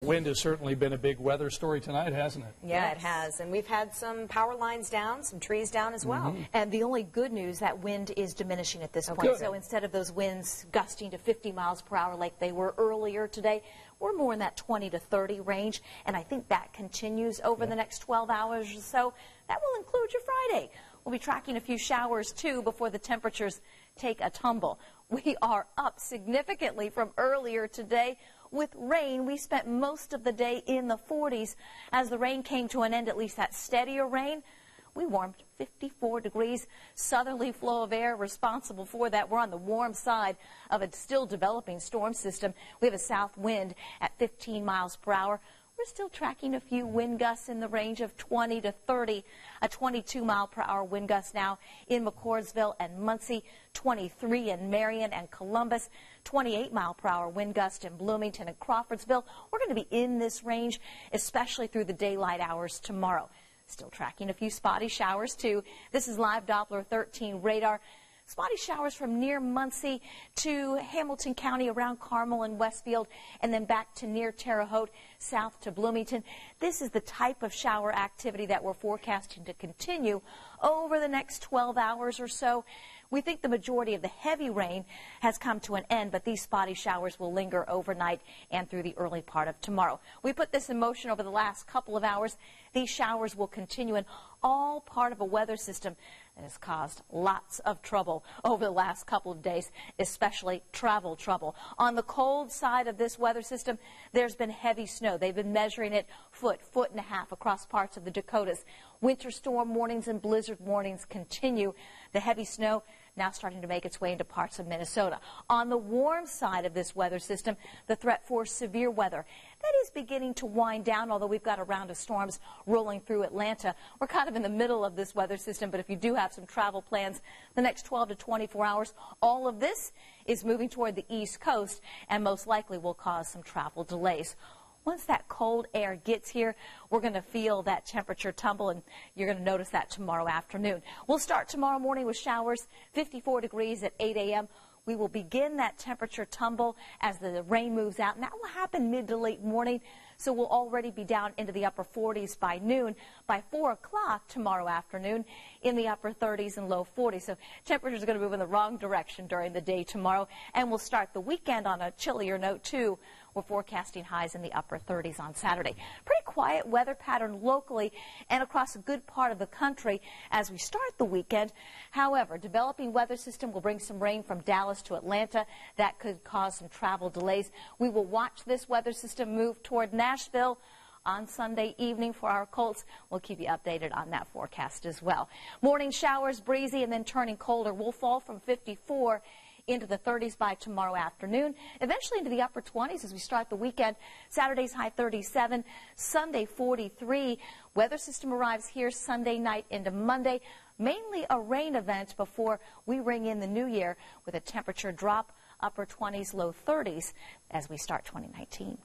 Wind has certainly been a big weather story tonight, hasn't it? Yeah, it has. And we've had some power lines down, some trees down as well. Mm-hmm. And the only good news, that wind is diminishing at this point. So instead of those winds gusting to 50 miles per hour like they were earlier today, we're more in that 20 to 30 range. And I think that continues over the next 12 hours or so. That will include your Friday. We'll be tracking a few showers too before the temperatures take a tumble. We are up significantly from earlier today. With rain, we spent most of the day in the 40s. As the rain came to an end, at least that steadier rain, we warmed 54 degrees. Southerly flow of air responsible for that. We're on the warm side of a still developing storm system. We have a south wind at 15 miles per hour. We're still tracking a few wind gusts in the range of 20 to 30. A 22 mile per hour wind gust now in McCordsville and Muncie, 23 in Marion and Columbus, 28 mile per hour wind gust in Bloomington and Crawfordsville. We're going to be in this range, especially through the daylight hours tomorrow. Still tracking a few spotty showers too. This is live Doppler 13 radar. Spotty showers from near Muncie to Hamilton County around Carmel and Westfield and then back to near Terre Haute south to Bloomington. This is the type of shower activity that we're forecasting to continue over the next 12 hours or so. We think the majority of the heavy rain has come to an end, but these spotty showers will linger overnight and through the early part of tomorrow. We put this in motion over the last couple of hours. These showers will continue and all part of a weather system that has caused lots of trouble over the last couple of days, especially travel trouble. On the cold side of this weather system, there's been heavy snow. They've been measuring it foot, foot and a half across parts of the Dakotas. Winter storm warnings and blizzard warnings continue. The heavy snow now starting to make its way into parts of Minnesota. On the warm side of this weather system, the threat for severe weather. That is beginning to wind down, although we've got a round of storms rolling through Atlanta. We're kind of in the middle of this weather system, but if you do have some travel plans the next 12 to 24 hours, all of this is moving toward the east coast and most likely will cause some travel delays. Once that cold air gets here, we're going to feel that temperature tumble, and you're going to notice that tomorrow afternoon. We'll start tomorrow morning with showers, 54 degrees at 8 a.m. We will begin that temperature tumble as the rain moves out, and that will happen mid to late morning. So we'll already be down into the upper 40s by noon. By 4 o'clock tomorrow afternoon, in the upper 30s and low 40s. So temperatures are going to move in the wrong direction during the day tomorrow, and we'll start the weekend on a chillier note too. We're forecasting highs in the upper 30s on Saturday. Pretty quiet weather pattern locally and across a good part of the country as we start the weekend. However, developing weather system will bring some rain from Dallas to Atlanta. That could cause some travel delays. We will watch this weather system move toward Nashville on Sunday evening for our Colts. We'll keep you updated on that forecast as well. Morning showers, breezy, and then turning colder. We'll fall from 54 into the 30s by tomorrow afternoon, eventually into the upper 20s as we start the weekend. Saturday's high 37, Sunday 43. Weather system arrives here Sunday night into Monday. Mainly a rain event before we ring in the new year with a temperature drop upper 20s, low 30s as we start 2019.